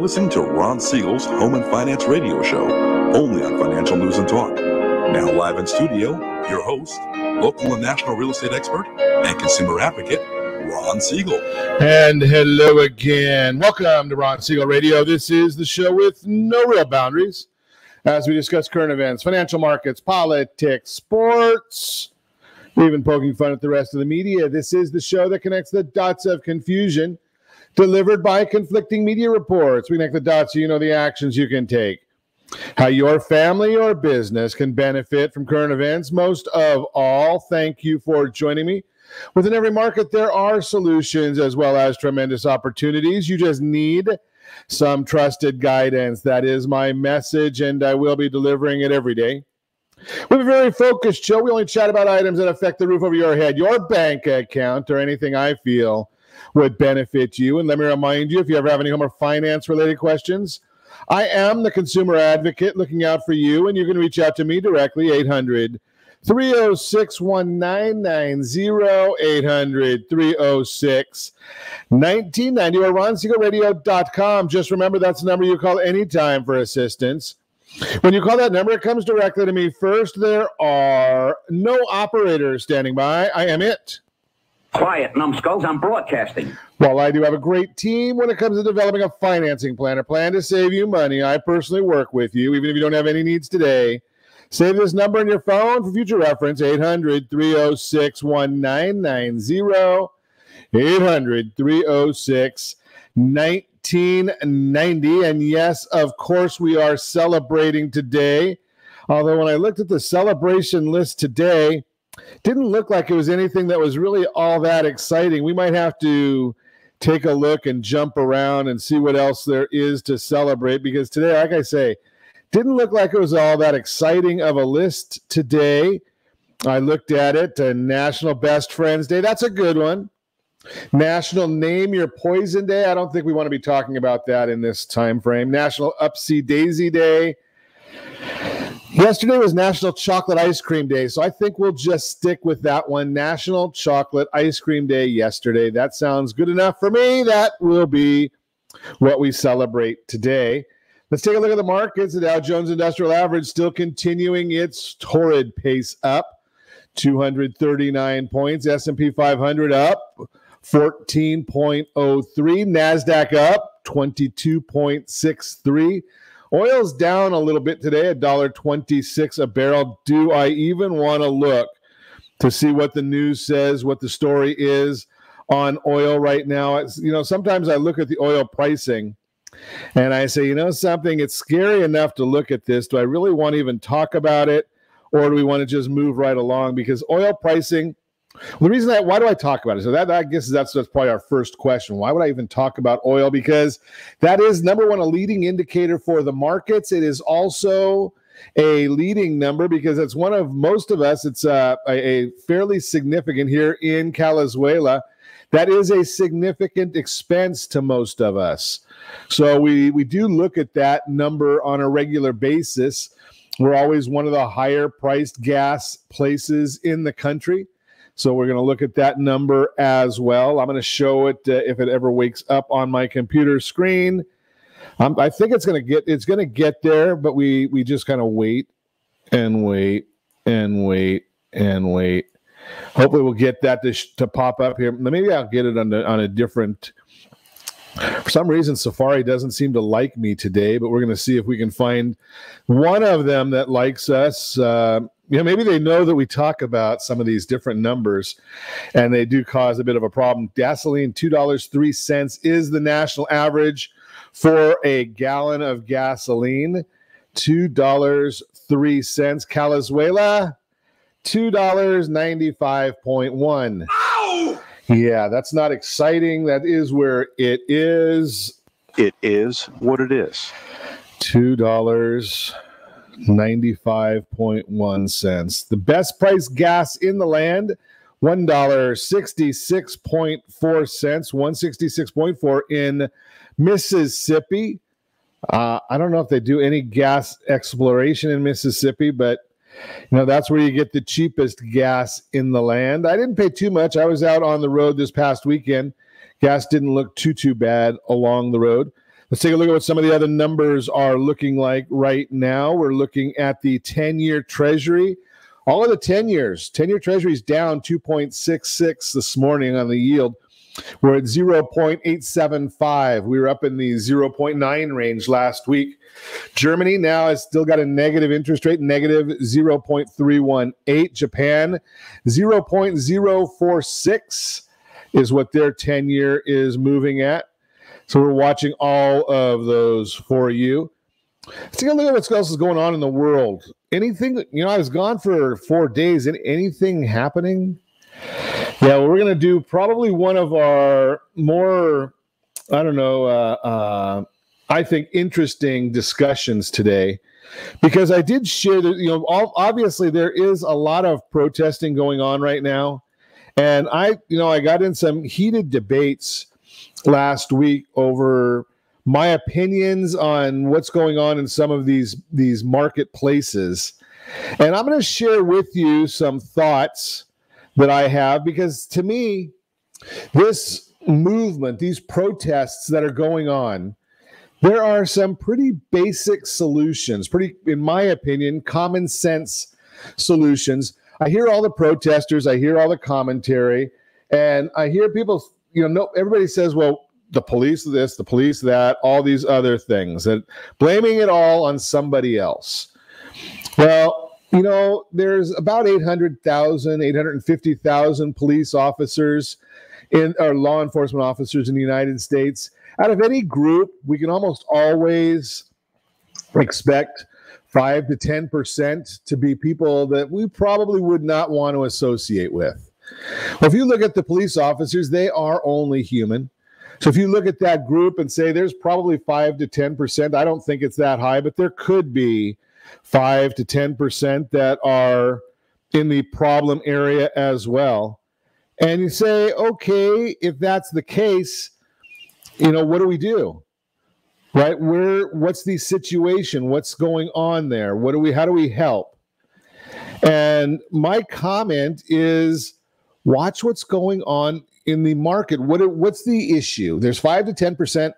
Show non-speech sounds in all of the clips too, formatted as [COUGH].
listening to Ron Siegel's Home and Finance Radio Show, only on Financial News and Talk. Now, live in studio, your host, local and national real estate expert and consumer advocate, Ron Siegel. And hello again. Welcome to Ron Siegel Radio. This is the show with no real boundaries as we discuss current events, financial markets, politics, sports, even poking fun at the rest of the media. This is the show that connects the dots of confusion delivered by conflicting media reports. We connect the dots so you know the actions you can take. How your family or business can benefit from current events. Most of all, thank you for joining me. Within every market, there are solutions as well as tremendous opportunities. You just need some trusted guidance. That is my message, and I will be delivering it every day. We have a very focused show. We only chat about items that affect the roof over your head, your bank account, or anything I feel would benefit you. And let me remind you if you ever have any home or finance related questions, I am the consumer advocate looking out for you, and you can reach out to me directly, 800 306 1990, 800 306 1990, or ronsiegelradio.com. Just remember that's the number you call anytime for assistance. When you call that number, it comes directly to me. First, there are no operators standing by. I am it. Quiet, numbskulls. I'm broadcasting. While I do have a great team when it comes to developing a financing plan, a plan to save you money, I personally work with you, even if you don't have any needs today. Save this number in your phone for future reference 800 306 1990. 800 306 1990. And yes, of course, we are celebrating today. Although, when I looked at the celebration list today, didn't look like it was anything that was really all that exciting. We might have to take a look and jump around and see what else there is to celebrate because today, like I say, didn't look like it was all that exciting of a list today. I looked at it, uh, National Best Friends Day. That's a good one. National Name Your Poison Day. I don't think we want to be talking about that in this time frame. National Upsy Daisy Day. Yesterday was National Chocolate Ice Cream Day, so I think we'll just stick with that one. National Chocolate Ice Cream Day yesterday. That sounds good enough for me. That will be what we celebrate today. Let's take a look at the markets. The Dow Jones Industrial Average still continuing its torrid pace up, 239 points. S&P 500 up 14.03. Nasdaq up 22.63. Oil's down a little bit today, $1.26 a barrel. Do I even want to look to see what the news says, what the story is on oil right now? It's, you know, sometimes I look at the oil pricing and I say, you know, something, it's scary enough to look at this. Do I really want to even talk about it? Or do we want to just move right along? Because oil pricing well, the reason that why do I talk about it? So that, I guess that's that's probably our first question. Why would I even talk about oil? Because that is number one, a leading indicator for the markets. It is also a leading number because it's one of most of us. It's uh, a, a fairly significant here in Calizuela. That is a significant expense to most of us. So we we do look at that number on a regular basis. We're always one of the higher priced gas places in the country. So we're going to look at that number as well. I'm going to show it uh, if it ever wakes up on my computer screen. Um, I think it's going to get it's going to get there, but we we just kind of wait and wait and wait and wait. Hopefully, we'll get that to, sh- to pop up here. Maybe I'll get it on the, on a different. For some reason, Safari doesn't seem to like me today, but we're going to see if we can find one of them that likes us. Uh, you know, maybe they know that we talk about some of these different numbers and they do cause a bit of a problem. Gasoline, $2.03 is the national average for a gallon of gasoline. $2.03. Calizuela, $2.95.1. Ow! Yeah, that's not exciting. That is where it is. It is what it is. $2. 95.1 cents. The best price gas in the land, $1.66.4 cents, 166.4 in Mississippi. Uh, I don't know if they do any gas exploration in Mississippi, but you know that's where you get the cheapest gas in the land. I didn't pay too much. I was out on the road this past weekend. Gas didn't look too too bad along the road. Let's take a look at what some of the other numbers are looking like right now. We're looking at the 10 year treasury. All of the 10 years, 10 year treasury is down 2.66 this morning on the yield. We're at 0.875. We were up in the 0.9 range last week. Germany now has still got a negative interest rate, negative 0.318. Japan, 0.046 is what their 10 year is moving at. So we're watching all of those for you. Let's take a look at what else is going on in the world. Anything, you know, I was gone for four days. And anything happening? Yeah, well, we're going to do probably one of our more, I don't know, uh, uh, I think interesting discussions today because I did share that, you know, obviously there is a lot of protesting going on right now. And I, you know, I got in some heated debates last week over my opinions on what's going on in some of these these marketplaces. And I'm going to share with you some thoughts that I have because to me, this movement, these protests that are going on, there are some pretty basic solutions, pretty, in my opinion, common sense solutions. I hear all the protesters, I hear all the commentary, and I hear people, you know, no, everybody says, well, the police this, the police that, all these other things, and blaming it all on somebody else. Well, you know, there's about 800,000, 850,000 police officers in or law enforcement officers in the United States. Out of any group, we can almost always expect five to 10% to be people that we probably would not want to associate with. Well, if you look at the police officers, they are only human. So if you look at that group and say there's probably five to 10%, I don't think it's that high, but there could be five to 10% that are in the problem area as well. And you say, okay, if that's the case, you know, what do we do? Right? Where what's the situation? What's going on there? What do we how do we help? And my comment is watch what's going on in the market. What what's the issue? There's 5 to 10%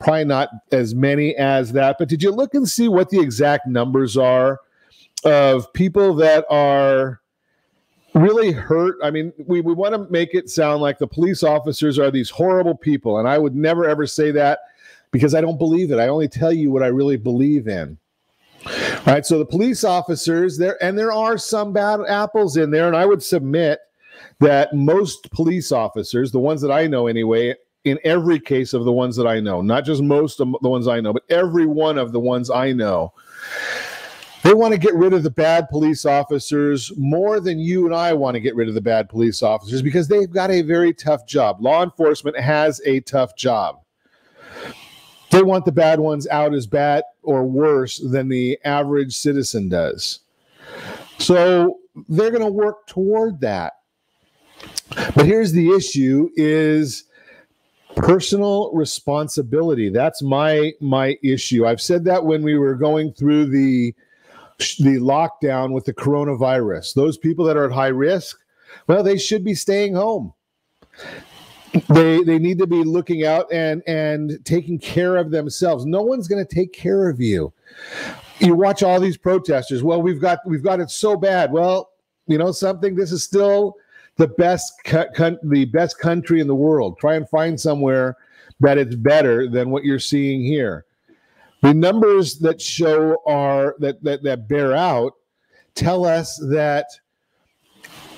probably not as many as that. But did you look and see what the exact numbers are of people that are really hurt? I mean, we, we want to make it sound like the police officers are these horrible people. And I would never ever say that because I don't believe it. I only tell you what I really believe in. All right. So the police officers there, and there are some bad apples in there. And I would submit that most police officers, the ones that I know anyway, in every case of the ones that I know, not just most of the ones I know, but every one of the ones I know. They want to get rid of the bad police officers more than you and I want to get rid of the bad police officers because they've got a very tough job. Law enforcement has a tough job. They want the bad ones out as bad or worse than the average citizen does. So they're going to work toward that. But here's the issue is personal responsibility. That's my my issue. I've said that when we were going through the the lockdown with the coronavirus. Those people that are at high risk well they should be staying home. They they need to be looking out and and taking care of themselves. No one's going to take care of you. You watch all these protesters. Well we've got we've got it so bad. Well you know something this is still the best the best country in the world. Try and find somewhere that it's better than what you're seeing here. The numbers that show are that that that bear out tell us that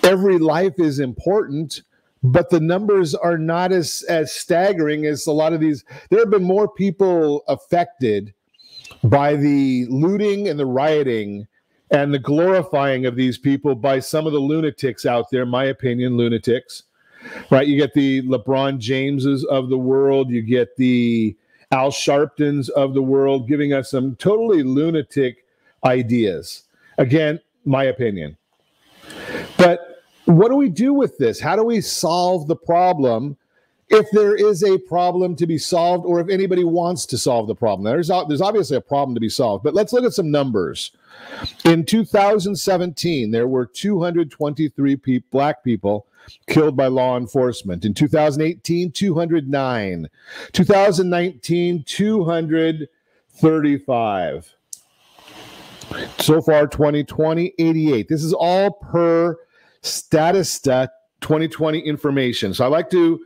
every life is important, but the numbers are not as as staggering as a lot of these. There have been more people affected by the looting and the rioting and the glorifying of these people by some of the lunatics out there, my opinion, lunatics. Right? You get the LeBron Jameses of the world, you get the Al Sharptons of the world giving us some totally lunatic ideas. Again, my opinion. But what do we do with this? How do we solve the problem if there is a problem to be solved or if anybody wants to solve the problem? There's, there's obviously a problem to be solved, but let's look at some numbers. In 2017, there were 223 pe- black people killed by law enforcement. In 2018, 209. 2019, 235. So far, 2020, 88. This is all per Statista 2020 information. So I like to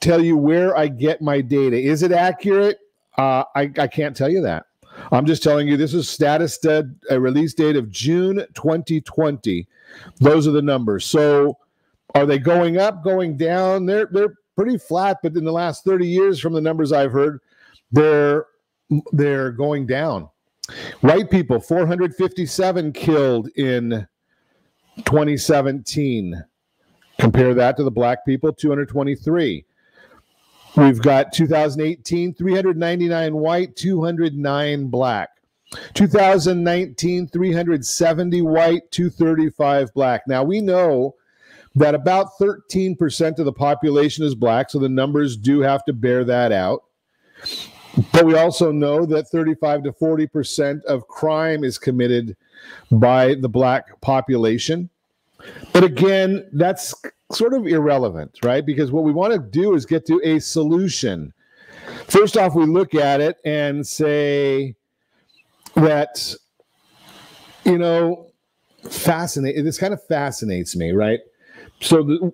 tell you where I get my data. Is it accurate? Uh, I, I can't tell you that. I'm just telling you this is Statista, a release date of June 2020. Those are the numbers. So are they going up, going down? They're they're pretty flat, but in the last 30 years, from the numbers I've heard, they're they're going down. White people, 457 killed in 2017. Compare that to the black people, 223. We've got 2018, 399 white, 209 black. 2019, 370 white, 235 black. Now we know that about 13% of the population is black, so the numbers do have to bear that out. But we also know that 35 to 40% of crime is committed by the black population. But again, that's sort of irrelevant, right? Because what we want to do is get to a solution. First off, we look at it and say that, you know, fascinate. This kind of fascinates me, right? So, the,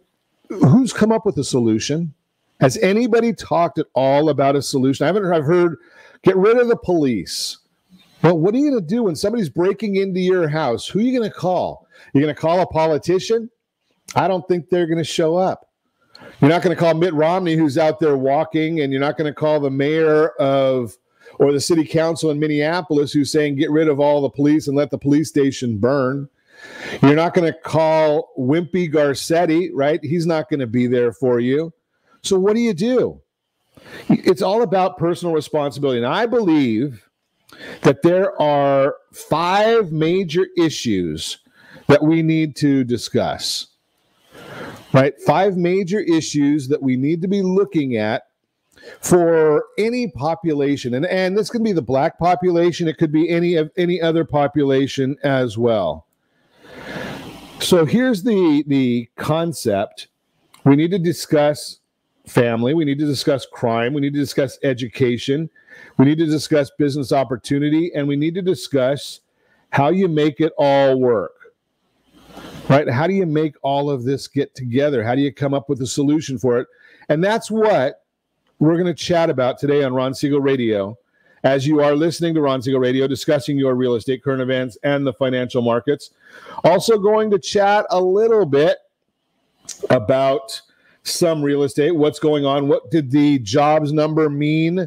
who's come up with a solution? Has anybody talked at all about a solution? I haven't. I've heard get rid of the police. Well, what are you going to do when somebody's breaking into your house? Who are you going to call? You're going to call a politician? I don't think they're going to show up. You're not going to call Mitt Romney, who's out there walking, and you're not going to call the mayor of or the city council in Minneapolis who's saying get rid of all the police and let the police station burn. You're not going to call Wimpy Garcetti, right? He's not going to be there for you. So what do you do? It's all about personal responsibility. And I believe that there are five major issues that we need to discuss right? Five major issues that we need to be looking at for any population. And and this can be the black population. It could be any of any other population as well. So here's the the concept. We need to discuss family. We need to discuss crime. We need to discuss education. We need to discuss business opportunity. And we need to discuss how you make it all work right? How do you make all of this get together? How do you come up with a solution for it? And that's what we're going to chat about today on Ron Siegel Radio. As you are listening to Ron Siegel Radio, discussing your real estate current events and the financial markets. Also, going to chat a little bit about some real estate. What's going on? What did the jobs number mean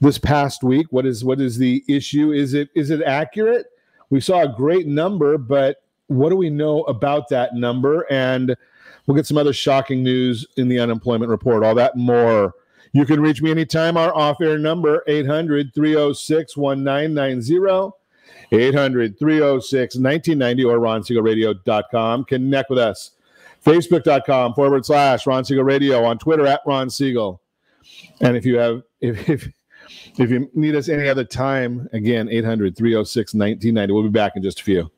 this past week? What is what is the issue? Is it is it accurate? We saw a great number, but what do we know about that number? And we'll get some other shocking news in the unemployment report, all that more. You can reach me anytime. Our off air number, 800 306 1990. 800 306 1990 or ronsiegelradio.com. Connect with us. Facebook.com forward slash Ron Siegel Radio. On Twitter at Ron Siegel. And if you have, if, if, if you need us any other time, again, 800 306 1990. We'll be back in just a few.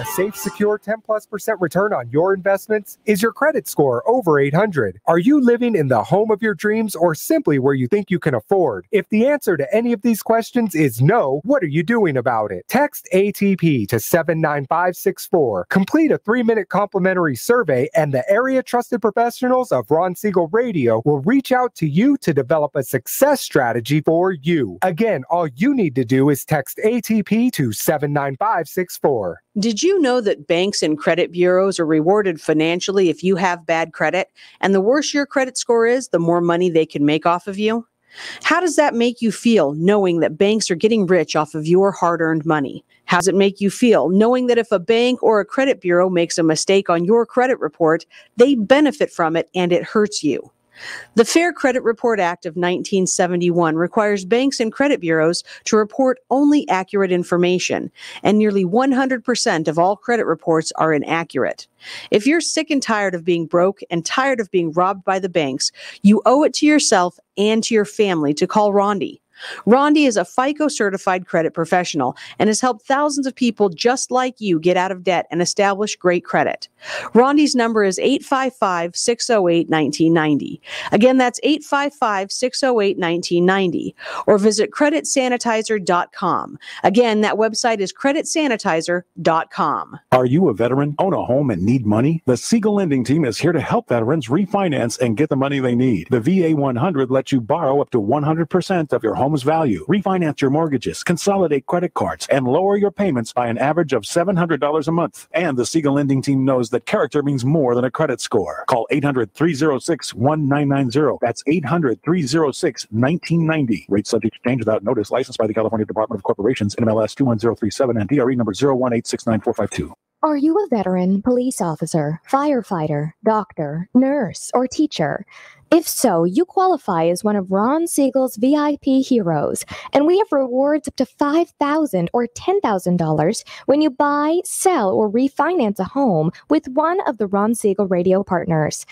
A safe, secure 10 plus percent return on your investments? Is your credit score over 800? Are you living in the home of your dreams or simply where you think you can afford? If the answer to any of these questions is no, what are you doing about it? Text ATP to 79564. Complete a three minute complimentary survey, and the area trusted professionals of Ron Siegel Radio will reach out to you to develop a success strategy for you. Again, all you need to do is text ATP to 79564. Did you know that banks and credit bureaus are rewarded financially if you have bad credit? And the worse your credit score is, the more money they can make off of you? How does that make you feel knowing that banks are getting rich off of your hard earned money? How does it make you feel knowing that if a bank or a credit bureau makes a mistake on your credit report, they benefit from it and it hurts you? The Fair Credit Report Act of 1971 requires banks and credit bureaus to report only accurate information, and nearly 100% of all credit reports are inaccurate. If you're sick and tired of being broke and tired of being robbed by the banks, you owe it to yourself and to your family to call Rondi. Rondi is a FICO certified credit professional and has helped thousands of people just like you get out of debt and establish great credit. Rondi's number is 855 608 1990. Again, that's 855 608 1990. Or visit creditsanitizer.com. Again, that website is creditsanitizer.com. Are you a veteran, own a home, and need money? The Siegel Lending Team is here to help veterans refinance and get the money they need. The VA 100 lets you borrow up to 100% of your home's value, refinance your mortgages, consolidate credit cards, and lower your payments by an average of $700 a month. And the Siegel Lending Team knows that character means more than a credit score. Call 800 306 1990. That's 800 306 1990. Rates subject to change without notice. Licensed by the California Department of Corporations, NMLS 21037, and DRE number 018694452. Are you a veteran, police officer, firefighter, doctor, nurse, or teacher? If so, you qualify as one of Ron Siegel's VIP heroes, and we have rewards up to 5,000 or $10,000 when you buy, sell, or refinance a home with one of the Ron Siegel radio partners.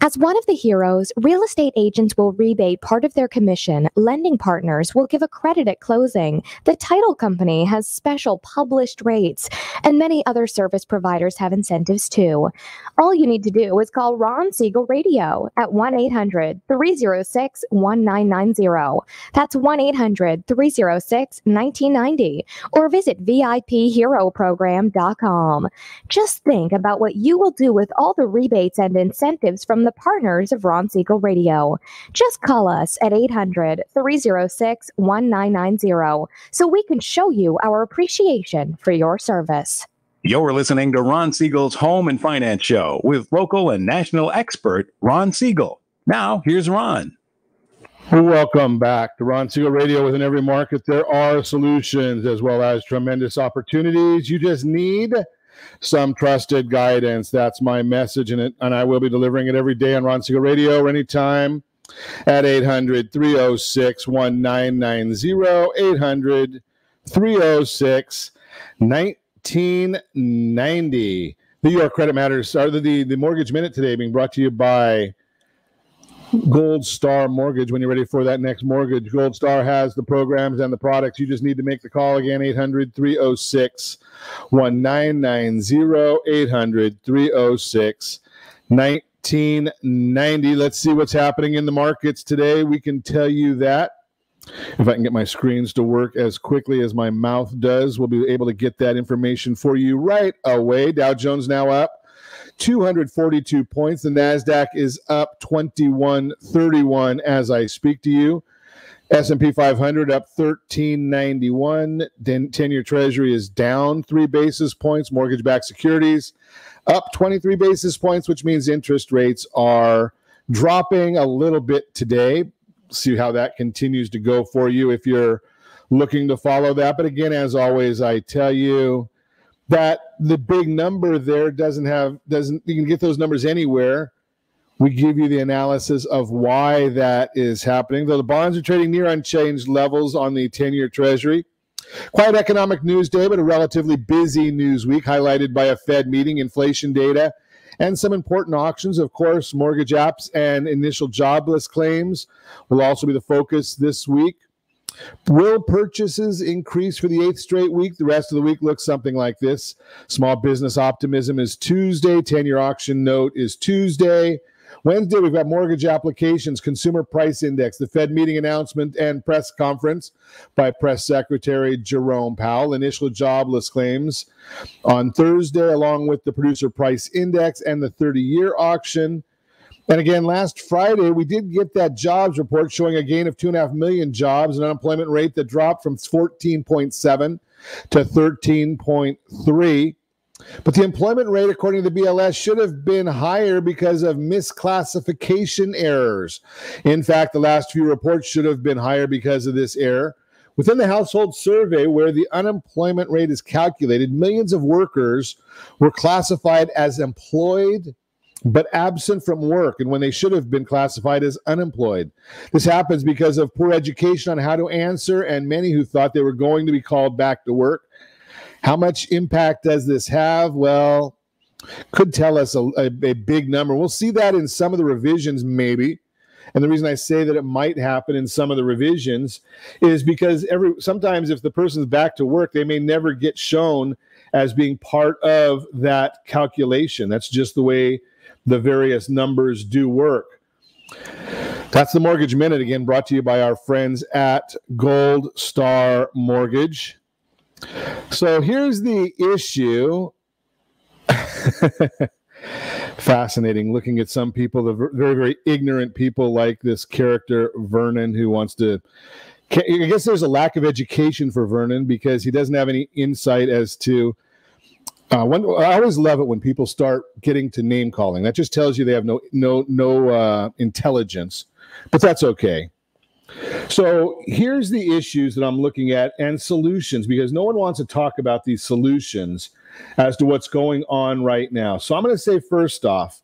As one of the heroes, real estate agents will rebate part of their commission. Lending partners will give a credit at closing. The title company has special published rates, and many other service providers have incentives too. All you need to do is call Ron Siegel Radio at 1 800 306 1990. That's 1 800 306 1990, or visit VIPHeroProgram.com. Just think about what you will do with all the rebates and incentives from the partners of Ron Siegel Radio. Just call us at 800 306 1990 so we can show you our appreciation for your service. You're listening to Ron Siegel's Home and Finance Show with local and national expert Ron Siegel. Now, here's Ron. Welcome back to Ron Siegel Radio. Within every market, there are solutions as well as tremendous opportunities. You just need some trusted guidance. That's my message, and, it, and I will be delivering it every day on Ron Siegel Radio or anytime at 800 306 1990. 800 306 1990. New York Credit Matters, are the, the Mortgage Minute today being brought to you by Gold Star Mortgage. When you're ready for that next mortgage, Gold Star has the programs and the products. You just need to make the call again 800 306 1990. 800 306 1990. Let's see what's happening in the markets today. We can tell you that. If I can get my screens to work as quickly as my mouth does, we'll be able to get that information for you right away. Dow Jones now up 242 points. The NASDAQ is up 2131 as I speak to you. S&P 500 up 1391. 10-year treasury is down 3 basis points. Mortgage-backed securities up 23 basis points, which means interest rates are dropping a little bit today. See how that continues to go for you if you're looking to follow that. But again, as always, I tell you, that the big number there doesn't have doesn't you can get those numbers anywhere. We give you the analysis of why that is happening. Though the bonds are trading near unchanged levels on the 10-year treasury. Quiet economic news day but a relatively busy news week highlighted by a fed meeting inflation data and some important auctions of course. Mortgage apps and initial jobless claims will also be the focus this week Will purchases increase for the eighth straight week? The rest of the week looks something like this. Small business optimism is Tuesday. 10 year auction note is Tuesday. Wednesday, we've got mortgage applications, consumer price index, the Fed meeting announcement, and press conference by Press Secretary Jerome Powell. Initial jobless claims on Thursday, along with the producer price index and the 30 year auction. And again, last Friday, we did get that jobs report showing a gain of two and a half million jobs, an unemployment rate that dropped from 14.7 to 13.3. But the employment rate, according to the BLS, should have been higher because of misclassification errors. In fact, the last few reports should have been higher because of this error. Within the household survey, where the unemployment rate is calculated, millions of workers were classified as employed but absent from work and when they should have been classified as unemployed. This happens because of poor education on how to answer and many who thought they were going to be called back to work. How much impact does this have? Well, could tell us a, a, a big number. We'll see that in some of the revisions, maybe. And the reason I say that it might happen in some of the revisions is because every sometimes if the person's back to work, they may never get shown as being part of that calculation. That's just the way the various numbers do work. That's the Mortgage Minute again, brought to you by our friends at Gold Star Mortgage. So here's the issue. [LAUGHS] Fascinating looking at some people, the very, very ignorant people like this character, Vernon, who wants to. I guess there's a lack of education for Vernon because he doesn't have any insight as to. Uh, when, I always love it when people start getting to name calling. That just tells you they have no no no uh, intelligence, but that's okay. So here's the issues that I'm looking at and solutions because no one wants to talk about these solutions as to what's going on right now. So I'm going to say first off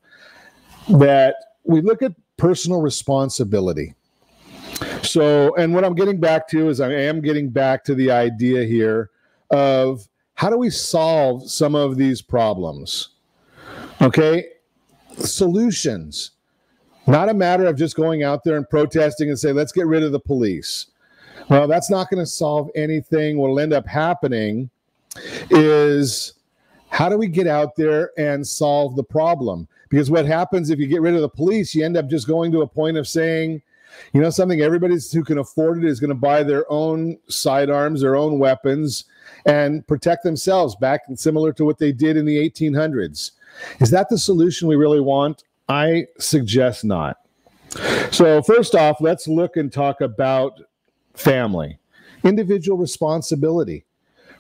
that we look at personal responsibility. So, and what I'm getting back to is I am getting back to the idea here of how do we solve some of these problems? Okay, solutions. Not a matter of just going out there and protesting and say, let's get rid of the police. Well, that's not going to solve anything. What'll end up happening is how do we get out there and solve the problem? Because what happens if you get rid of the police, you end up just going to a point of saying, you know, something everybody who can afford it is going to buy their own sidearms, their own weapons, and protect themselves back similar to what they did in the 1800s. Is that the solution we really want? I suggest not. So, first off, let's look and talk about family, individual responsibility,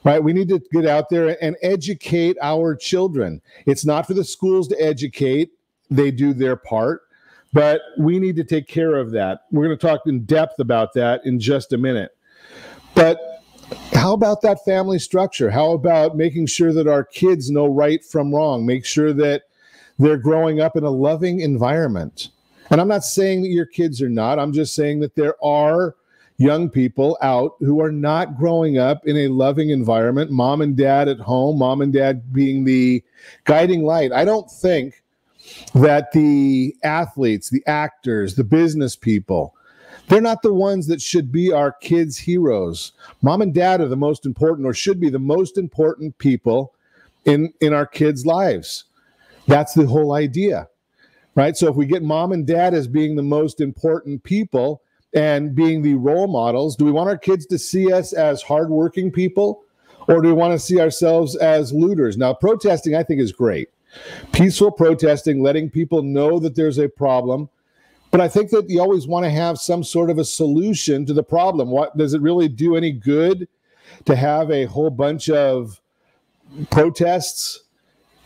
right? We need to get out there and educate our children. It's not for the schools to educate, they do their part, but we need to take care of that. We're going to talk in depth about that in just a minute. But how about that family structure? How about making sure that our kids know right from wrong? Make sure that they're growing up in a loving environment. And I'm not saying that your kids are not, I'm just saying that there are young people out who are not growing up in a loving environment, mom and dad at home, mom and dad being the guiding light. I don't think that the athletes, the actors, the business people, they're not the ones that should be our kids' heroes. Mom and dad are the most important, or should be the most important people in, in our kids' lives. That's the whole idea, right? So if we get mom and dad as being the most important people and being the role models, do we want our kids to see us as hardworking people or do we want to see ourselves as looters? Now, protesting, I think, is great. Peaceful protesting, letting people know that there's a problem. But I think that you always want to have some sort of a solution to the problem. What does it really do any good to have a whole bunch of protests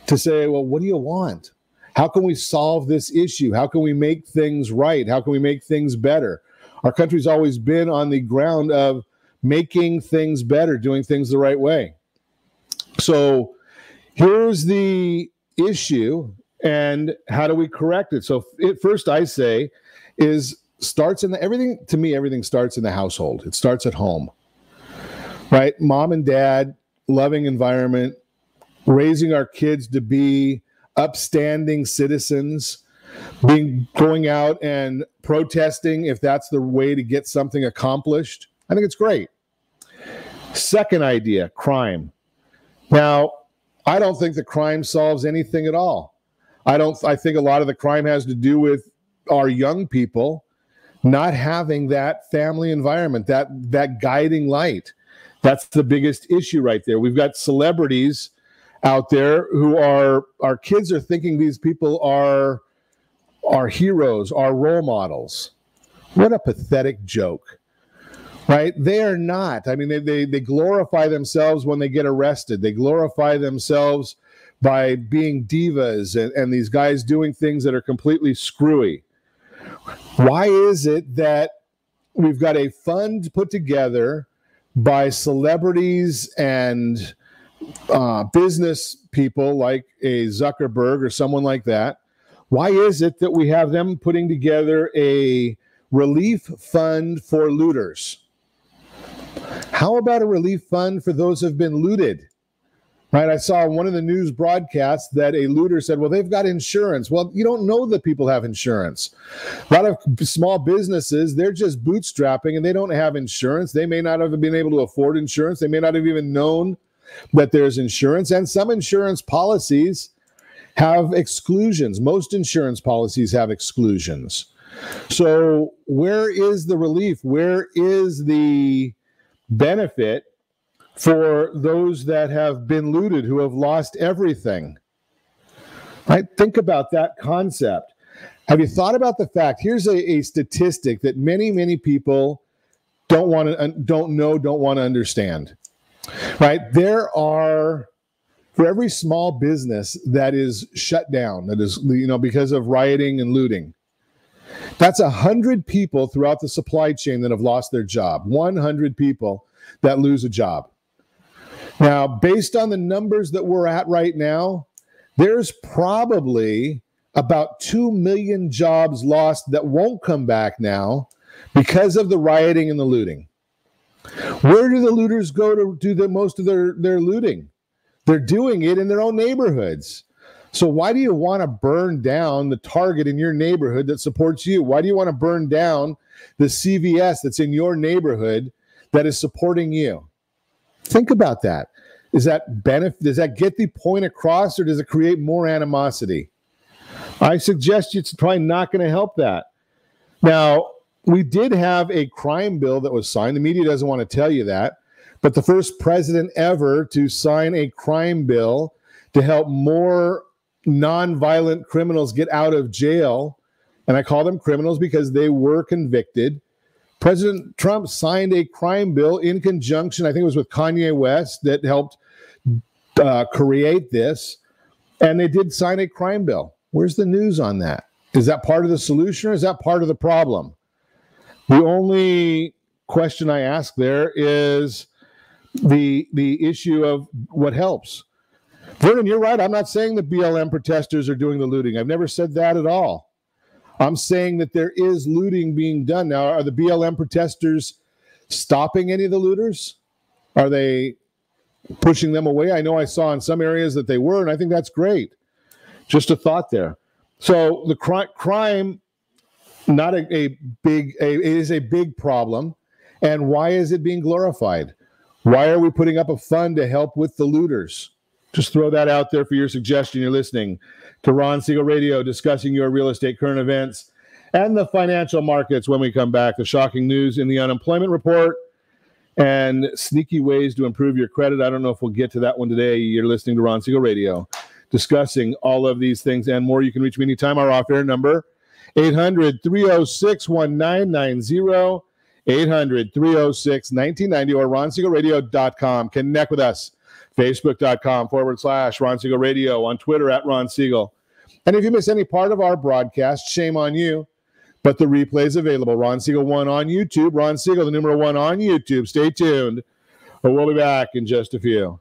to say, well, what do you want? How can we solve this issue? How can we make things right? How can we make things better? Our country's always been on the ground of making things better, doing things the right way. So here's the issue and how do we correct it? So it, first I say is starts in the everything to me everything starts in the household. It starts at home. Right? Mom and dad, loving environment, raising our kids to be upstanding citizens, being going out and protesting if that's the way to get something accomplished. I think it's great. Second idea, crime. Now, I don't think the crime solves anything at all. I don't I think a lot of the crime has to do with our young people not having that family environment, that that guiding light. That's the biggest issue right there. We've got celebrities out there who are our kids are thinking these people are are heroes, are role models. What a pathetic joke. Right? They are not. I mean, they, they, they glorify themselves when they get arrested. They glorify themselves by being divas and, and these guys doing things that are completely screwy. Why is it that we've got a fund put together by celebrities and uh, business people like a Zuckerberg or someone like that, why is it that we have them putting together a relief fund for looters? How about a relief fund for those who have been looted? Right. I saw one of the news broadcasts that a looter said, well, they've got insurance. Well, you don't know that people have insurance. A lot of small businesses, they're just bootstrapping and they don't have insurance. They may not have been able to afford insurance. They may not have even known that there's insurance. And some insurance policies have exclusions. Most insurance policies have exclusions. So, where is the relief? Where is the benefit for those that have been looted, who have lost everything. Right? Think about that concept. Have you thought about the fact? Here's a, a statistic that many, many people don't want to, don't know, don't want to understand. Right? There are for every small business that is shut down, that is, you know, because of rioting and looting, that's a hundred people throughout the supply chain that have lost their job. 100 people that lose a job. Now, based on the numbers that we're at right now, there's probably about 2 million jobs lost that won't come back now because of the rioting and the looting. Where do the looters go to do the most of their, their looting? They're doing it in their own neighborhoods. So why do you want to burn down the target in your neighborhood that supports you? Why do you want to burn down the CVS that's in your neighborhood that is supporting you? Think about that. Is that benefit? Does that get the point across, or does it create more animosity? I suggest it's probably not going to help that. Now, we did have a crime bill that was signed. The media doesn't want to tell you that, but the first president ever to sign a crime bill to help more nonviolent criminals get out of jail. And I call them criminals because they were convicted President Trump signed a crime bill in conjunction, I think it was with Kanye West, that helped uh, create this. And they did sign a crime bill. Where's the news on that? Is that part of the solution or is that part of the problem? The only question I ask there is the the issue of what helps. Vernon, you're right. I'm not saying the BLM protesters are doing the looting. I've never said that at all. I'm saying that there is looting being done. Now, are the BLM protesters stopping any of the looters? Are they pushing them away? I know I saw in some areas that they were, and I think that's great. Just a thought there. So the cri- crime, not a, a big, a, it is a big problem. And why is it being glorified? Why are we putting up a fund to help with the looters? Just throw that out there for your suggestion. You're listening to Ron Siegel Radio discussing your real estate current events and the financial markets when we come back. The shocking news in the unemployment report and sneaky ways to improve your credit. I don't know if we'll get to that one today. You're listening to Ron Siegel Radio discussing all of these things and more. You can reach me anytime. Our off air number 800 306 1990. 800 306 1990 or ronsiegelradio.com. Connect with us facebook.com forward slash Ron Siegel Radio, on Twitter at Ron Siegel. And if you miss any part of our broadcast, shame on you. But the replay is available. Ron Siegel 1 on YouTube. Ron Siegel, the number one on YouTube. Stay tuned. But We'll be back in just a few.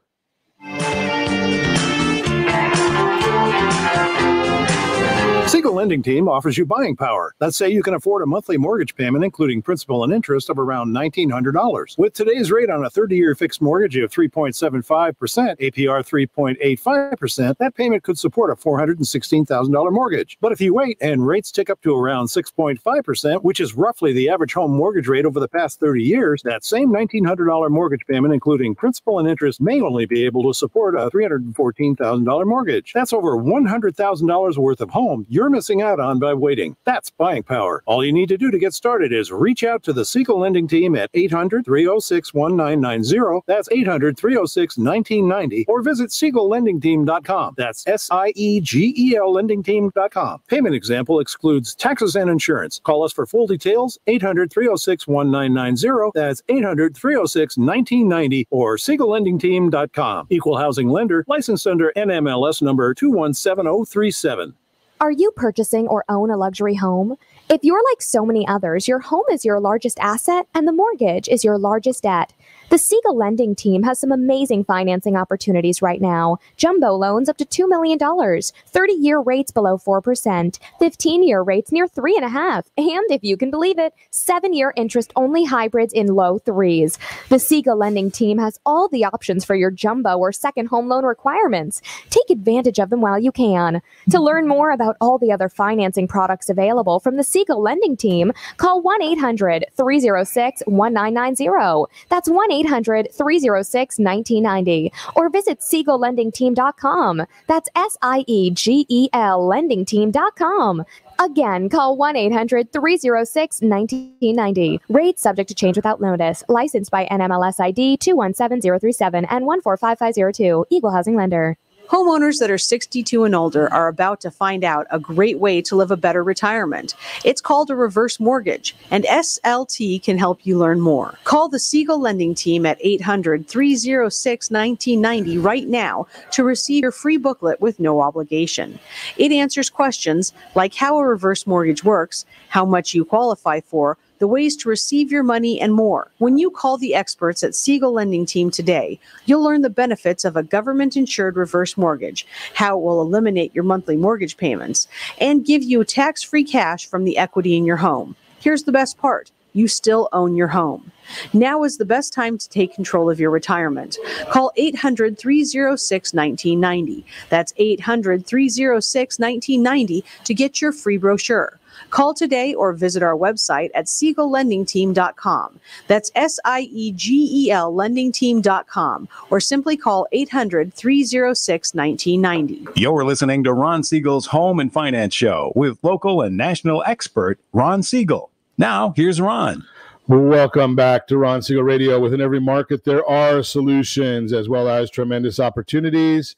Siegel Lending Team offers you buying power. Let's say you can afford a monthly mortgage payment, including principal and interest, of around $1,900. With today's rate on a 30 year fixed mortgage of 3.75%, APR 3.85%, that payment could support a $416,000 mortgage. But if you wait and rates tick up to around 6.5%, which is roughly the average home mortgage rate over the past 30 years, that same $1,900 mortgage payment, including principal and interest, may only be able to support a $314,000 mortgage. That's over $100,000 worth of home you're missing out on by waiting. That's buying power. All you need to do to get started is reach out to the Siegel Lending Team at 800 306 1990. That's 800 306 1990. Or visit SiegelLendingTeam.com. That's S I E G E L LendingTeam.com. Payment example excludes taxes and insurance. Call us for full details 800 306 1990. That's 800 306 1990 or SiegelLendingTeam.com. Equal housing lender licensed under NMLS number 217037. Are you purchasing or own a luxury home? If you're like so many others, your home is your largest asset and the mortgage is your largest debt. The Siegel lending team has some amazing financing opportunities right now. Jumbo loans up to $2 million, 30 year rates below 4%, 15 year rates near 3.5, and if you can believe it, 7 year interest only hybrids in low threes. The Siegel lending team has all the options for your jumbo or second home loan requirements. Take advantage of them while you can. To learn more about all the other financing products available from the Siegel lending team, call 1 800 306 1990. That's 1 800 306 1990 or visit SiegelLendingTeam.com. That's S I E G E L LendingTeam.com. Again, call 1 800 306 1990. Rates subject to change without notice. Licensed by NMLS ID 217037 and 145502. Equal Housing Lender. Homeowners that are 62 and older are about to find out a great way to live a better retirement. It's called a reverse mortgage, and SLT can help you learn more. Call the Siegel Lending Team at 800 306 1990 right now to receive your free booklet with no obligation. It answers questions like how a reverse mortgage works, how much you qualify for, the ways to receive your money, and more. When you call the experts at Siegel Lending Team today, you'll learn the benefits of a government insured reverse mortgage, how it will eliminate your monthly mortgage payments, and give you tax free cash from the equity in your home. Here's the best part you still own your home. Now is the best time to take control of your retirement. Call 800 306 1990. That's 800 306 1990 to get your free brochure. Call today or visit our website at SiegelLendingTeam.com. That's S I E G E L LendingTeam.com or simply call 800 306 1990. You're listening to Ron Siegel's Home and Finance Show with local and national expert Ron Siegel. Now, here's Ron. Welcome back to Ron Siegel Radio. Within every market, there are solutions as well as tremendous opportunities.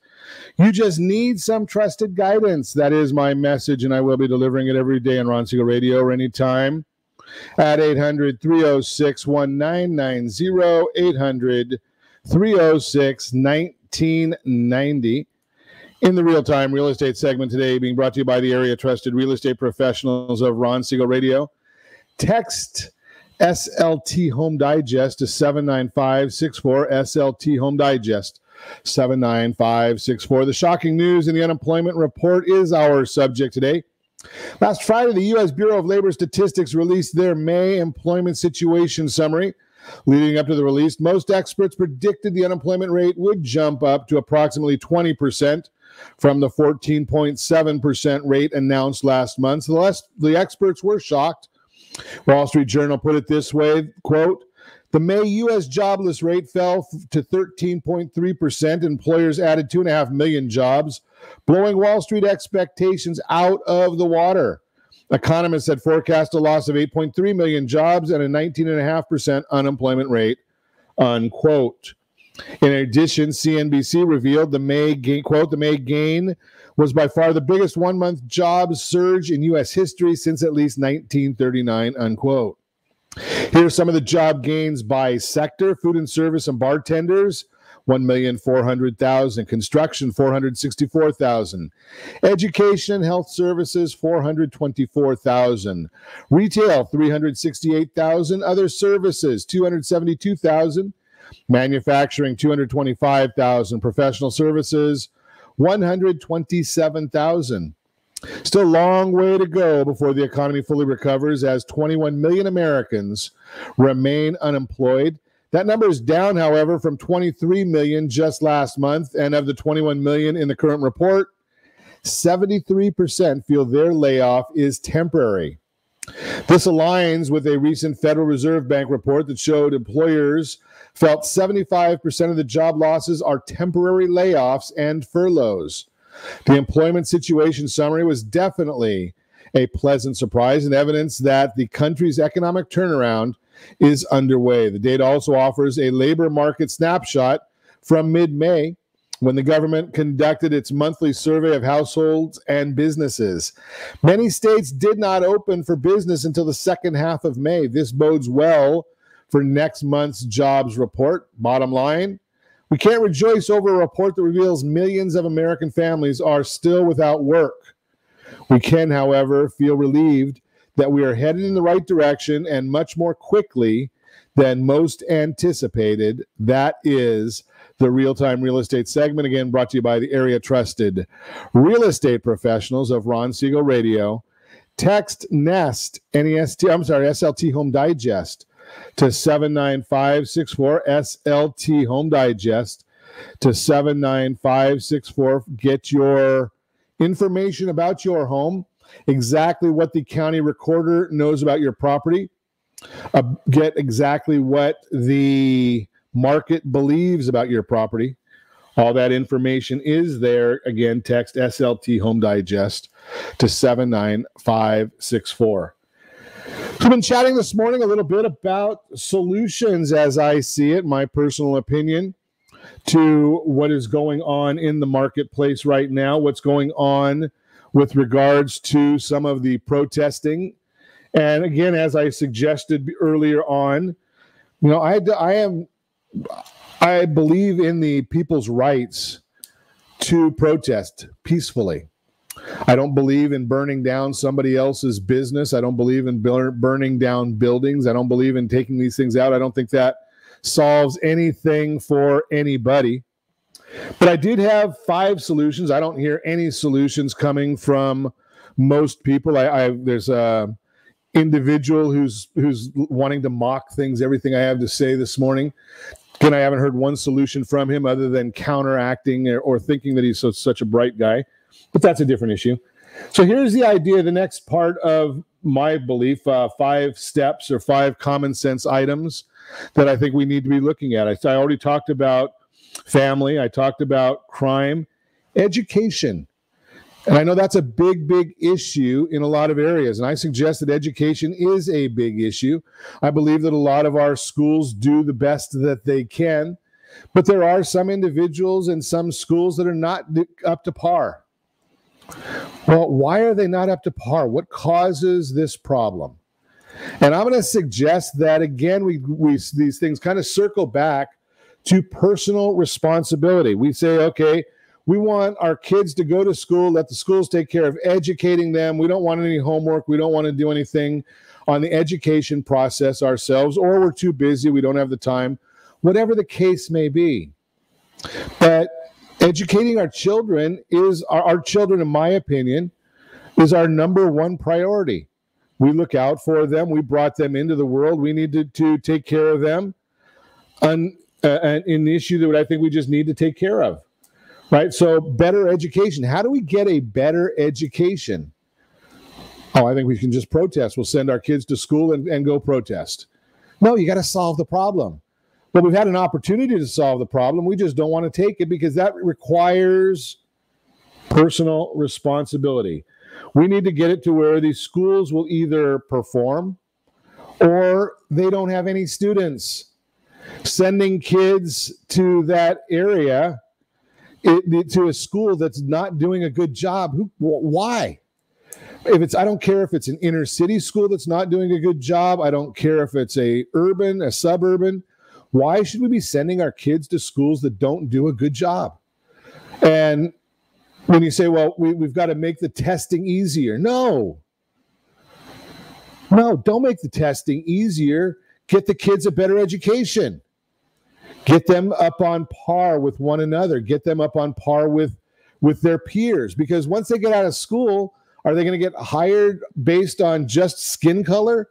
You just need some trusted guidance. That is my message, and I will be delivering it every day on Ron Siegel Radio or anytime at 800 306 1990. 800 306 1990. In the real time real estate segment today, being brought to you by the area trusted real estate professionals of Ron Siegel Radio. Text SLT Home Digest to 79564 SLT Home Digest 79564. The shocking news in the unemployment report is our subject today. Last Friday, the U.S. Bureau of Labor Statistics released their May employment situation summary. Leading up to the release, most experts predicted the unemployment rate would jump up to approximately 20% from the 14.7% rate announced last month. So the, less, the experts were shocked. Wall Street Journal put it this way, quote, the May U.S. jobless rate fell to 13.3%. Employers added 2.5 million jobs, blowing Wall Street expectations out of the water. Economists had forecast a loss of 8.3 million jobs and a 19.5% unemployment rate, unquote. In addition, CNBC revealed the May gain, quote, the May gain was by far the biggest one month jobs surge in U.S. history since at least 1939, unquote. Here are some of the job gains by sector food and service and bartenders. 1,400,000. Construction, 464,000. Education and health services, 424,000. Retail, 368,000. Other services, 272,000. Manufacturing, 225,000. Professional services, 127,000. Still a long way to go before the economy fully recovers as 21 million Americans remain unemployed. That number is down, however, from 23 million just last month. And of the 21 million in the current report, 73% feel their layoff is temporary. This aligns with a recent Federal Reserve Bank report that showed employers felt 75% of the job losses are temporary layoffs and furloughs. The employment situation summary was definitely a pleasant surprise and evidence that the country's economic turnaround is underway. The data also offers a labor market snapshot from mid May when the government conducted its monthly survey of households and businesses. Many states did not open for business until the second half of May. This bodes well for next month's jobs report. Bottom line, we can't rejoice over a report that reveals millions of American families are still without work. We can, however, feel relieved that we are headed in the right direction and much more quickly than most anticipated. That is the real time real estate segment. Again, brought to you by the area trusted real estate professionals of Ron Siegel Radio. Text NEST, NEST, I'm sorry, SLT Home Digest to 79564 SLT Home Digest to 79564. Get your information about your home, exactly what the county recorder knows about your property, uh, get exactly what the market believes about your property. All that information is there. Again, text SLT Home Digest to 79564. We've been chatting this morning a little bit about solutions as I see it, my personal opinion, to what is going on in the marketplace right now, what's going on with regards to some of the protesting. And again, as I suggested earlier on, you know, I, I am, I believe in the people's rights to protest peacefully. I don't believe in burning down somebody else's business. I don't believe in burning down buildings. I don't believe in taking these things out. I don't think that solves anything for anybody. But I did have five solutions. I don't hear any solutions coming from most people. I, I there's a individual who's who's wanting to mock things, everything I have to say this morning. Again, I haven't heard one solution from him other than counteracting or, or thinking that he's so, such a bright guy but that's a different issue. So here's the idea the next part of my belief uh, five steps or five common sense items that I think we need to be looking at. I, I already talked about family, I talked about crime, education. And I know that's a big, big issue in a lot of areas. And I suggest that education is a big issue. I believe that a lot of our schools do the best that they can, but there are some individuals and some schools that are not up to par. Well, why are they not up to par? What causes this problem? And I'm going to suggest that again, we, we these things kind of circle back to personal responsibility. We say, okay, we want our kids to go to school, let the schools take care of educating them. We don't want any homework. We don't want to do anything on the education process ourselves, or we're too busy. We don't have the time, whatever the case may be. But educating our children is our, our children, in my opinion, is our number one priority. We look out for them. We brought them into the world. We need to, to take care of them. An, uh, an issue that I think we just need to take care of. Right. So, better education. How do we get a better education? Oh, I think we can just protest. We'll send our kids to school and, and go protest. No, you got to solve the problem. But we've had an opportunity to solve the problem. We just don't want to take it because that requires personal responsibility. We need to get it to where these schools will either perform or they don't have any students. Sending kids to that area, it, to a school that's not doing a good job. Who, why? If it's, I don't care if it's an inner city school that's not doing a good job. I don't care if it's a urban, a suburban. Why should we be sending our kids to schools that don't do a good job? And when you say, well, we, we've got to make the testing easier, no. No, don't make the testing easier. Get the kids a better education. Get them up on par with one another. Get them up on par with with their peers because once they get out of school, are they going to get hired based on just skin color?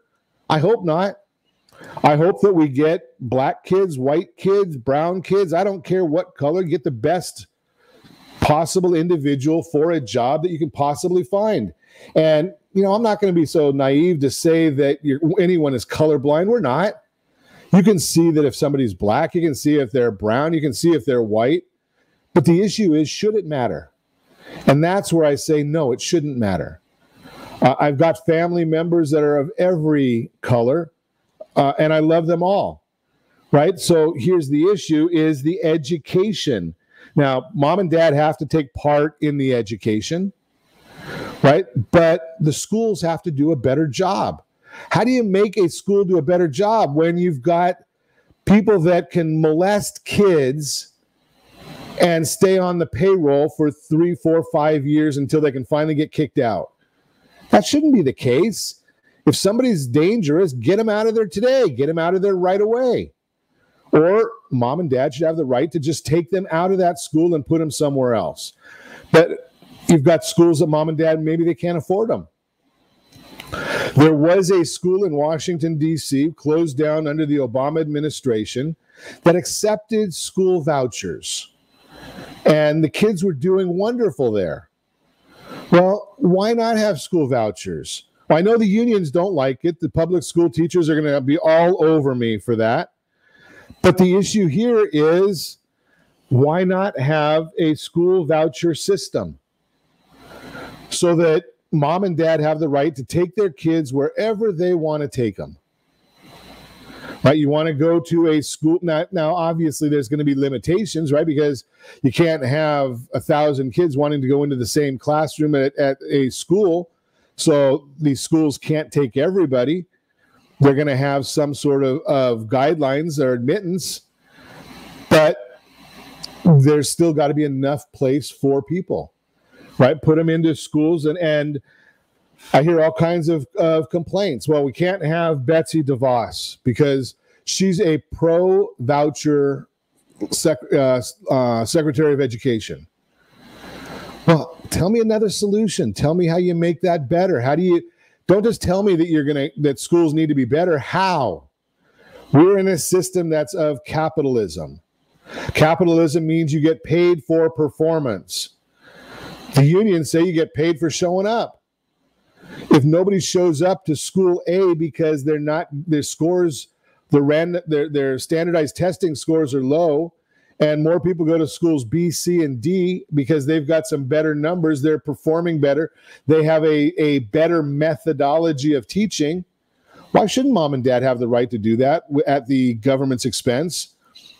I hope not. I hope that we get black kids, white kids, brown kids. I don't care what color, get the best possible individual for a job that you can possibly find. And, you know, I'm not going to be so naive to say that anyone is colorblind. We're not. You can see that if somebody's black, you can see if they're brown, you can see if they're white. But the issue is, should it matter? And that's where I say, no, it shouldn't matter. Uh, I've got family members that are of every color uh, and I love them all. Right. So here's the issue: is the education. Now, mom and dad have to take part in the education, right? But the schools have to do a better job. How do you make a school do a better job when you've got people that can molest kids and stay on the payroll for three, four, five years until they can finally get kicked out? That shouldn't be the case If somebody's dangerous, get them out of there today, get them out of there right away. Or mom and dad should have the right to just take them out of that school and put them somewhere else. But you've got schools that mom and dad maybe they can't afford them. There was a school in Washington, D.C., closed down under the Obama administration that accepted school vouchers. And the kids were doing wonderful there. Well, why not have school vouchers? Well, I know the unions don't like it. The public school teachers are going to be all over me for that. But the issue here is why not have a school voucher system so that mom and dad have the right to take their kids wherever they want to take them? Right, you want to go to a school now. Now, obviously, there's going to be limitations, right? Because you can't have a thousand kids wanting to go into the same classroom at, at a school. So these schools can't take everybody they're going to have some sort of, of guidelines or admittance, but there's still got to be enough place for people, right? Put them into schools and and I hear all kinds of, of complaints. Well, we can't have Betsy DeVos because she's a pro voucher sec- uh, uh, Secretary of Education. Well, tell me another solution. Tell me how you make that better. How do you don't just tell me that you're going to that schools need to be better. How? We're in a system that's of capitalism. Capitalism means you get paid for performance. The unions say you get paid for showing up. If nobody shows up to school A because they're not their scores, the random their their standardized testing scores are low, and more people go to schools B, C, and D because they've got some better numbers. They're performing better. They have a, a better methodology of teaching. Why shouldn't mom and dad have the right to do that at the government's expense?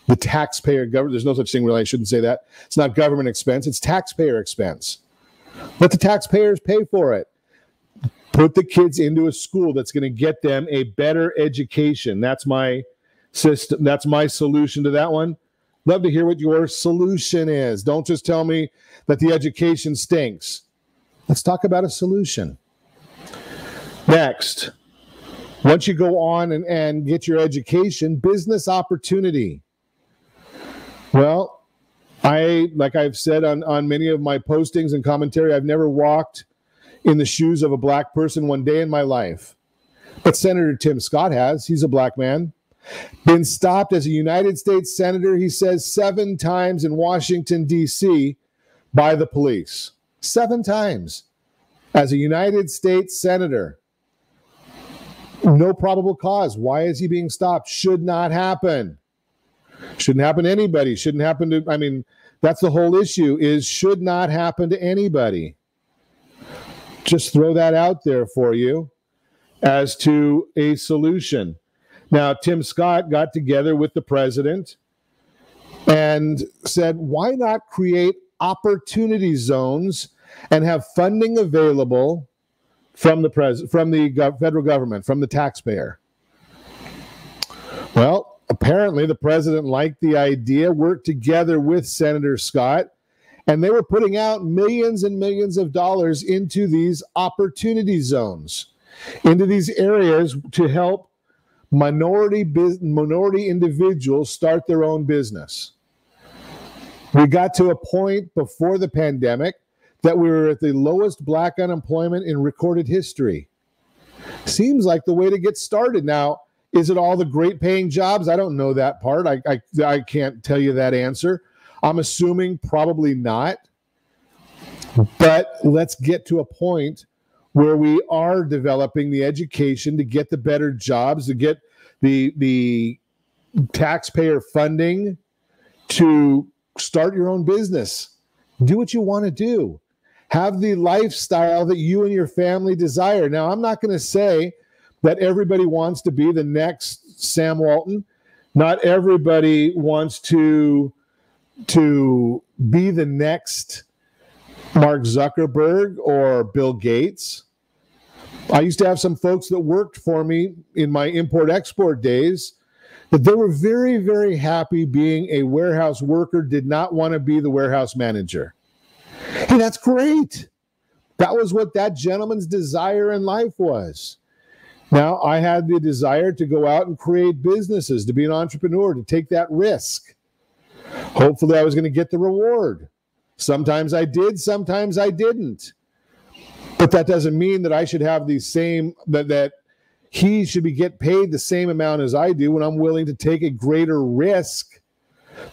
The taxpayer government, there's no such thing really. I shouldn't say that. It's not government expense, it's taxpayer expense. Let the taxpayers pay for it. Put the kids into a school that's going to get them a better education. That's my system. That's my solution to that one Love to hear what your solution is. Don't just tell me that the education stinks. Let's talk about a solution. Next, once you go on and, and get your education, business opportunity. Well, I, like I've said on, on many of my postings and commentary, I've never walked in the shoes of a black person one day in my life. But Senator Tim Scott has. He's a black man. Been stopped as a United States Senator, he says, seven times in Washington, D.C. by the police. Seven times as a United States Senator. No probable cause. Why is he being stopped? Should not happen. Shouldn't happen to anybody. Shouldn't happen to, I mean, that's the whole issue is should not happen to anybody. Just throw that out there for you as to a solution. Now, Tim Scott got together with the president and said, why not create opportunity zones and have funding available from the pres- from the federal government, from the taxpayer? Well, apparently the president liked the idea, worked together with Senator Scott, and they were putting out millions and millions of dollars into these opportunity zones, into these areas to help minority minority individuals start their own business. We got to a point before the pandemic that we were at the lowest black unemployment in recorded history. Seems like the way to get started. Now, is it all the great paying jobs? I don't know that part. I, I, I can't tell you that answer. I'm assuming probably not. But let's get to a point where we are developing the education to get the better jobs, to get the the taxpayer funding to start your own business. Do what you want to do. Have the lifestyle that you and your family desire. Now, I'm not going to say that everybody wants to be the next Sam Walton. Not everybody wants to to be the next Mark Zuckerberg or Bill Gates. I used to have some folks that worked for me in my import export days that they were very, very happy being a warehouse worker, did not want to be the warehouse manager. Hey, that's great. That was what that gentleman's desire in life was. Now, I had the desire to go out and create businesses, to be an entrepreneur, to take that risk. Hopefully, I was going to get the reward. Sometimes I did, sometimes I didn't. But that doesn't mean that I should have the same that that he should be get paid the same amount as I do when I'm willing to take a greater risk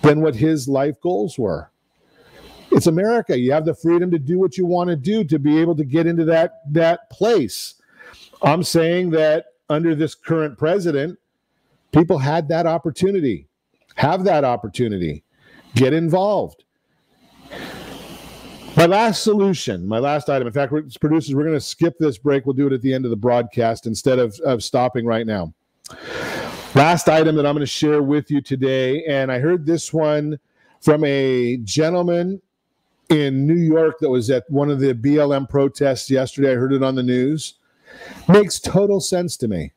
than what his life goals were. It's America. You have the freedom to do what you want to do to be able to get into that that place. I'm saying that under this current president, people had that opportunity. Have that opportunity. Get involved. My last solution, my last item. In fact, we're, producers, we're going to skip this break. We'll do it at the end of the broadcast instead of, of stopping right now. Last item that I'm going to share with you today, and I heard this one from a gentleman in New York that was at one of the BLM protests yesterday. I heard it on the news. Makes total sense to me.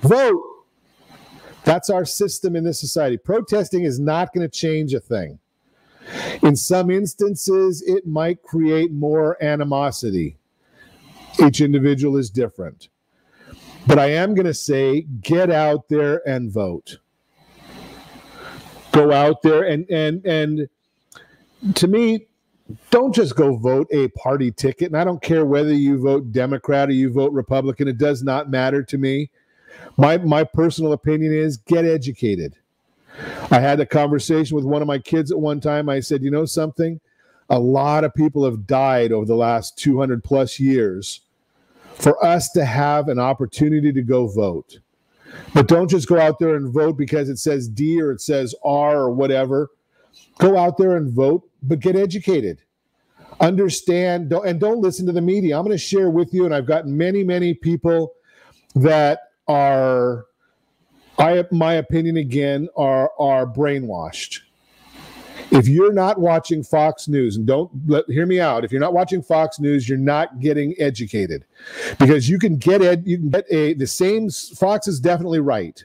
Vote. That's our system in this society. Protesting is not going to change a thing. In some instances, it might create more animosity. Each individual is different. But I am going to say get out there and vote. Go out there and and and to me, don't just go vote a party ticket. And I don't care whether you vote Democrat or you vote Republican. It does not matter to me. My my personal opinion is get educated. I had a conversation with one of my kids at one time. I said, you know something? A lot of people have died over the last 200 plus years for us to have an opportunity to go vote. But don't just go out there and vote because it says D or it says R or whatever. Go out there and vote, but get educated. Understand don't, and don't listen to the media. I'm going to share with you, and I've got many, many people that are I my opinion again are are brainwashed. If you're not watching Fox News, and don't let, hear me out, if you're not watching Fox News, you're not getting educated, because you can get ed, you can get a the same. Fox is definitely right,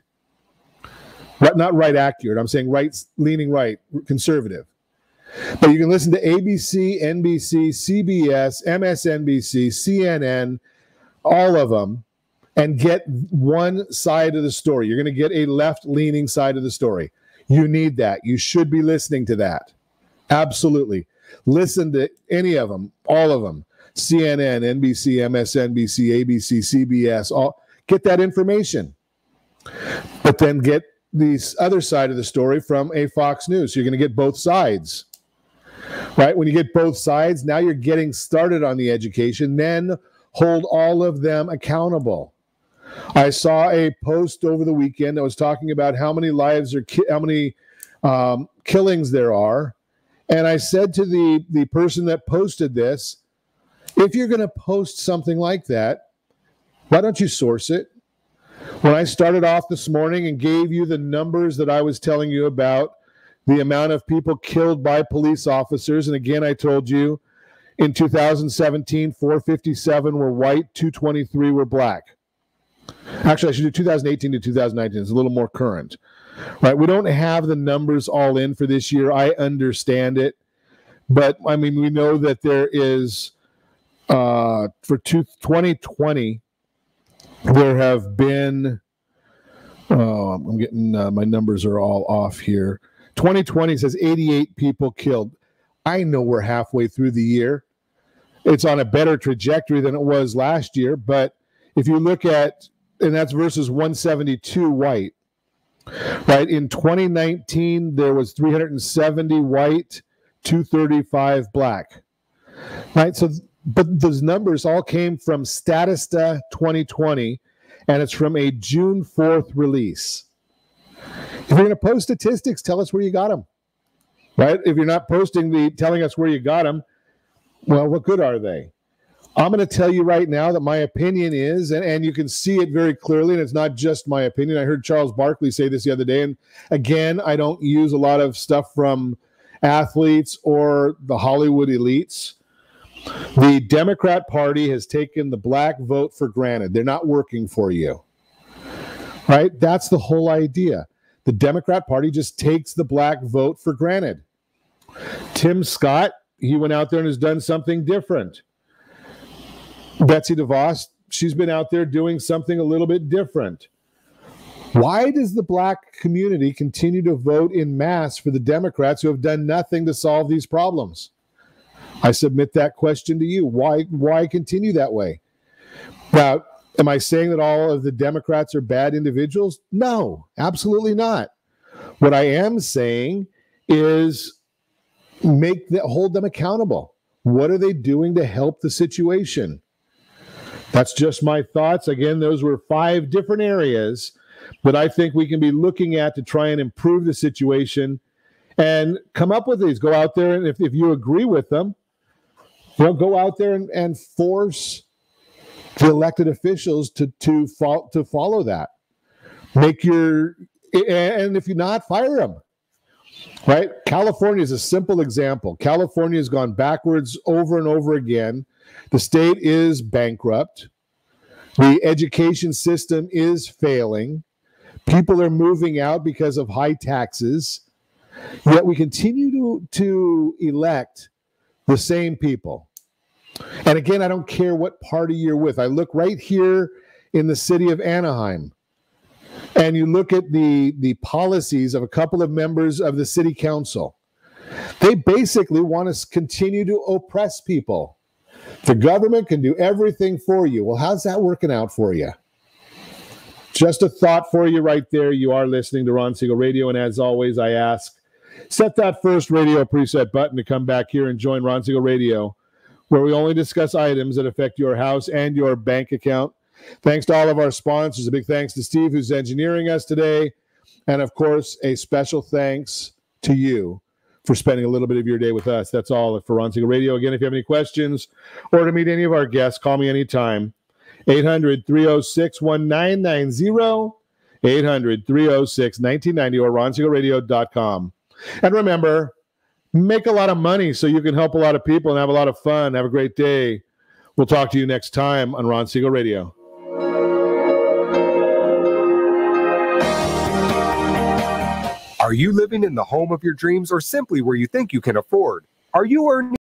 not right accurate. I'm saying right leaning right, conservative. But you can listen to ABC, NBC, CBS, MSNBC, CNN, all of them and get one side of the story. You're going to get a left leaning side of the story. You need that. You should be listening to that. Absolutely. Listen to any of them, all of them CNN, NBC, MSNBC, ABC, CBS, all get that information. But then get the other side of the story from a Fox News. So you're going to get both sides. Right? When you get both sides, now you're getting started on the education, then hold all of them accountable. I saw a post over the weekend that was talking about how many lives are ki- how many um, killings there are, and I said to the the person that posted this, if you're going to post something like that, why don't you source it? When I started off this morning and gave you the numbers that I was telling you about, the amount of people killed by police officers, and again I told you in 2017, 457 were white, 223 were black. Actually, I should do 2018 to 2019. It's a little more current, right? We don't have the numbers all in for this year. I understand it, but I mean, we know that there is uh, for two, 2020, there have been. Oh, I'm getting uh, my numbers are all off here. 2020 says 88 people killed. I know we're halfway through the year. It's on a better trajectory than it was last year, but if you look at and that's versus 172 white. Right in 2019, there was 370 white, 235 black. Right, so but those numbers all came from Statista 2020, and it's from a June 4th release. If you're going to post statistics, tell us where you got them. Right? If you're not posting the telling us where you got them, well, what good are they? I'm going to tell you right now that my opinion is, and, and you can see it very clearly, and it's not just my opinion. I heard Charles Barkley say this the other day. And again, I don't use a lot of stuff from athletes or the Hollywood elites. The Democrat Party has taken the black vote for granted. They're not working for you. Right? That's the whole idea. The Democrat Party just takes the black vote for granted. Tim Scott, he went out there and has done something different Betsy DeVos she's been out there doing something a little bit different. Why does the black community continue to vote in mass for the Democrats who have done nothing to solve these problems? I submit that question to you. Why why continue that way? Now, am I saying that all of the Democrats are bad individuals? No, absolutely not. What I am saying is make that hold them accountable. What are they doing to help the situation? That's just my thoughts. Again, those were five different areas that I think we can be looking at to try and improve the situation and come up with these. Go out there and if, if you agree with them, you go out there and, and force the elected officials to to follow to follow that. Make your and if you're not, fire them. Right? California is a simple example. California has gone backwards over and over again. The state is bankrupt. The education system is failing. People are moving out because of high taxes. Yet we continue to, to elect the same people. And again, I don't care what party you're with. I look right here in the city of Anaheim. And you look at the the policies of a couple of members of the city council. They basically want to continue to oppress people. The government can do everything for you. Well how's that working out for you? Just a thought for you right there. You are listening to ron siegel radio. And as always i ask set that first radio preset button to come back here and join ron siegel radio where we only discuss items that affect your house and your bank account Thanks to all of our sponsors. A big thanks to Steve, who's engineering us today. And of course, a special thanks to you for spending a little bit of your day with us. That's all for Ron Siegel Radio. Again, if you have any questions or to meet any of our guests, call me anytime. 800 306 1990. 800 306 1990 or ronsiegelradio.com. And remember, make a lot of money so you can help a lot of people and have a lot of fun. Have a great day. We'll talk to you next time on Ron Siegel Radio. Are you living in the home of your dreams or simply where you think you can afford? Are you earning